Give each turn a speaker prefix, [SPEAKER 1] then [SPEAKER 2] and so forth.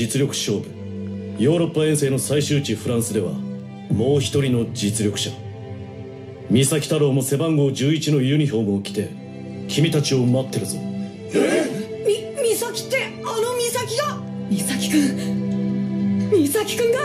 [SPEAKER 1] 実力勝負。ヨーロッパ遠征の最終地フランスではもう一人の実力者。三崎太郎も背番号11のユニフォームを着て君たちを待ってるぞ。え？
[SPEAKER 2] み美咲ってあの美咲が？美咲くん。美咲くんが？